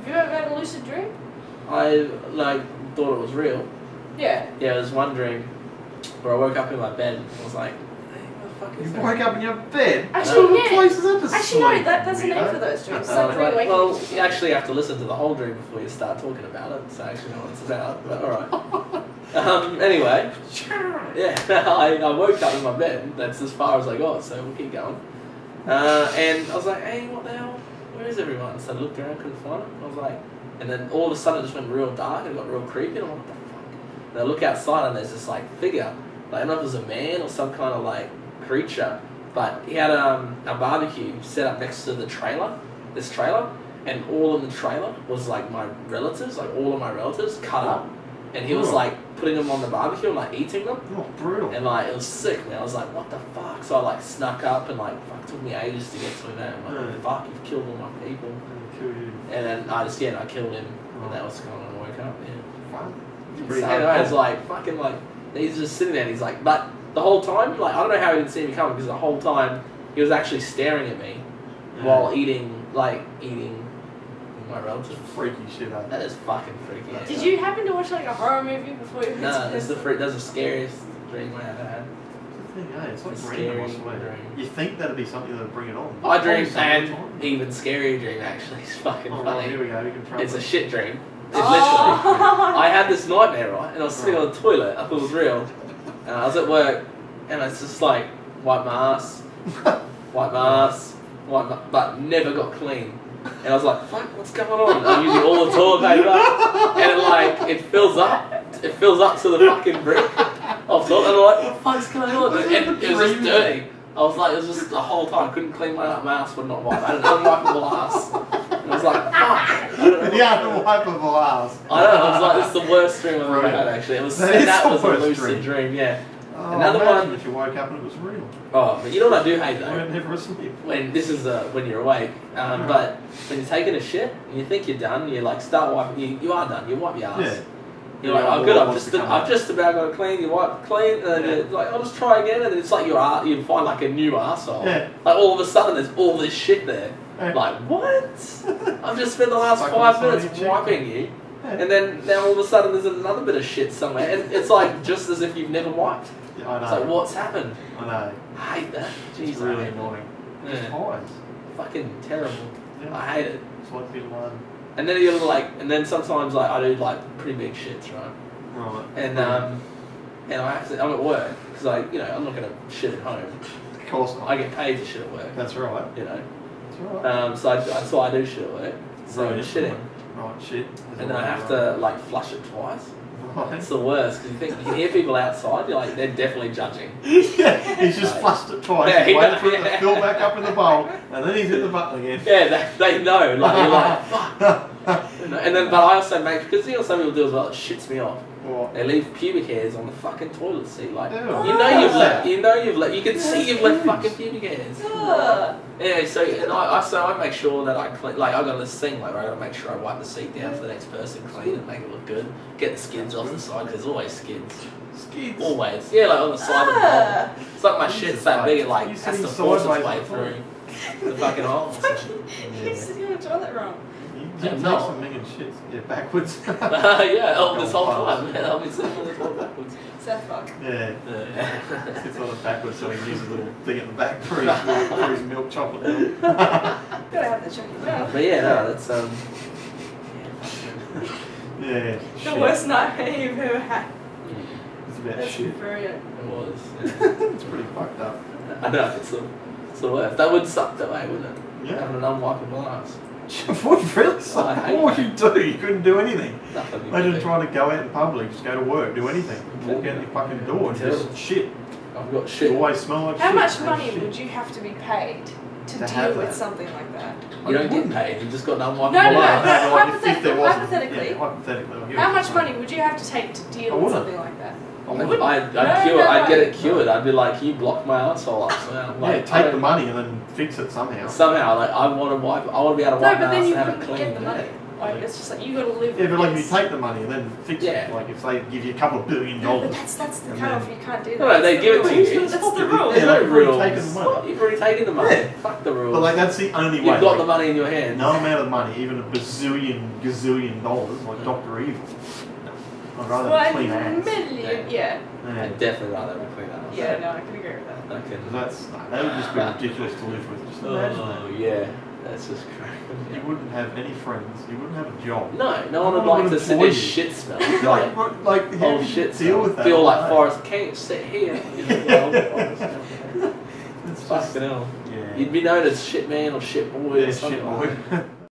Have you ever had a lucid dream? I like thought it was real. Yeah. Yeah, I was wondering, or I woke up in my bed and I was like, hey, what the fuck You is that? woke up in your bed. Actually, What yeah. place is that to Actually, sleep? no, that, that's a name for those dreams. It's I like like, well, you actually have to listen to the whole dream before you start talking about it, so I actually know what it's about. But all right. um, anyway, yeah, I, I woke up in my bed. That's as far as I got, so we'll keep going. Uh, and I was like, hey, what the hell? Where is everyone? So I looked around, couldn't find them. I was like, and then all of a sudden it just went real dark and got real creepy. And I'm like, what the fuck? And I look outside and there's this like figure. Like, I don't know if it was a man or some kind of like creature, but he had um, a barbecue set up next to the trailer, this trailer, and all in the trailer was like my relatives, like all of my relatives cut up. And he was Oh. like putting them on the barbecue and like eating them. Oh, brutal. And like it was sick, man. I was like, what the fuck? So I like snuck up and like fuck took me ages to get to him. Man. I'm like, Yeah. fuck, you've killed all my people. And then I just yeah, I killed him, Oh. and that was kind of when I woke up. Yeah. Insane. I was like fucking like he's just sitting there. and He's like, but the whole time, like I don't know how he didn't see me coming because the whole time he was actually staring at me Yeah. while eating like eating my relatives. freaky shit. eh? That is fucking freaky. yeah. Did you happen to watch like a horror movie before you went No, to that's the this? that's the scariest dream I ever had. That's the thing, eh? It's like It's random, I scary swear. dream. You think that'd be something that'd bring it on. I It's dreamed probably and some of the time. even scarier dream actually. It's fucking Oh, right, funny. here we go. We can travel. It's a shit dream. It Oh. literally. I had this nightmare, right? And I was sitting on the toilet. I thought it was real. And I was at work, and it's just like wipe my ass, wipe my ass, wipe my, but never got clean. And I was like, fuck, what's going on? I'm using all the toilet paper, and it like it fills up. It fills up to the fucking brick of toilet. And I'm like, what the fuck's going on? And it, it was just dirty. I was like, it was just the whole time. I couldn't clean my, my ass would not wipe. I had an unwipeable ass. And I was like, fuck. I don't the unwipeable ass. I know, I was like, it's the worst dream I've ever had, actually. It was, That that was a lucid dream. dream, yeah. Oh, Another one- if you woke up and it was real. Oh, but you know what I do hate though? weren't never asleep. When this is uh, when you're awake, um, but when you're taking a shit and you think you're done, you like start wiping. You, you are done. You wipe your ass. Yeah. You're like, Yeah, oh good, I've just I've just about got to clean. You wipe clean, and then Yeah. you're like, I'll just try again, and it's like your ar- you find like a new asshole. Yeah. Like all of a sudden, there's all this shit there. Yeah. Like what? I've just spent the last five minutes wiping you. And then now all of a sudden there's another bit of shit somewhere, and it's like just as if you've never wiped. Yeah, I know. It's like what's happened? I know. I hate that. Jeez, It's really annoying. Just Yeah. Fucking terrible. Yeah. I hate it. It's like bit alone. And then you're like, and then sometimes like I do like pretty big shits, right? Right. And um, and I have to. I'm at work because I, you know, I'm not gonna shit at home. Of course not. I get paid to shit at work. That's right. You know. That's right. Um, so I, so I do shit at work. So I'm shitting, Right, shit. and then I have to like flush it twice. Right. It's the worst because you think you can hear people outside. You're like, they're definitely judging. yeah, he's just Right. flushed it twice. Yeah, he's he waiting does, for it to fill back up in the bowl, and then he's hit the button again. Yeah, they, they know. Like you're like, fuck. And then, but I also make because you know some people do as well. It shits me off. What? They leave pubic hairs on the fucking toilet seat. Like Ew. you know you've left. You know you've left. You can see you've left fucking pubic hairs. Ugh. Yeah. So and I, I so I make sure that I clean. Like I got this thing. Like I gotta make sure I wipe the seat down for the next person, clean it, make it look good. Get the skids off the side. 'cause There's always skids. Skids. Always. Yeah, like on the side of the bowl. Ah. It's like my shit's that big. It like You has to force its sideways way the through the fucking hole. Sitting on the toilet wrong. You Yeah, did take no. some minging shits. Yeah, backwards. yeah, oh, this whole time, man, I've been sitting on this whole backwards. South Park. yeah. Yeah. Sits on it backwards so he can use a little thing at the back for his, for his milk chocolate milk. Gotta have the chocolate milk. But yeah, no, that's um. Yeah, The shit. worst nightmare you've ever had. It's about That's shit. brilliant. It was. Yeah. it's pretty fucked up. I know it's the, it's the worst. That would suck that way, wouldn't it? Yeah. Having an unwipeable ass. what really sucked? I hate What would you do? You couldn't do anything. Nothing. you Imagine can do. trying to go out in public, just go to work, do anything. Walk out your fucking door and just shit. I've got You shit. always smell like How shit. much Shit. money would you have to be paid to, To deal with something like that? You don't get paid. You've just got an unwipeable No, no, no. ass. but Right, if- if there hypothetically- wasn't- hypothetically, Yeah, hypothetically. How much money would you have to take to deal with something like that? I I'd. I'd, No, I'd, cure, no, I'd get it cured. I'd be like, can you block my asshole up? So I'm Yeah, take the money and then fix it somehow. Somehow, like, I want to wipe. I want to be able to No, wipe but my then ass you and have it clean. get the money. Like it's just like you got to live. Yeah, with but like if you take the money and then fix Yeah. it, like if they give you a couple of billion No, but dollars. that's that's the And cut then- off. You can't do that. No, no, they That's give the it to you. That's the Yeah, rules. There's like, no you've already taken the money. You've already taken the money. Yeah. Fuck the rules. But like that's the only way. You've got like, the money in your hand. No amount of money, even a bazillion, gazillion dollars, like Doctor Evil. I'd rather have One clean hands. million. Yeah. Yeah. I'd definitely rather have a clean ass. Yeah. No, I can agree with that. Okay. that's that would just be ridiculous to live with. Just imagine Oh that. yeah, that's just crazy. You wouldn't have any friends. You wouldn't have a job. No, no one would like to sit employ there you. shit smell. Like, Like, like how oh do you shit deal smell. with that? Feel like day? Forrest, can't sit here? You know, well, Forrest, It's just, Fucking hell. yeah. You'd be known as shit man or shit boy yeah, or something. shit like boy. that.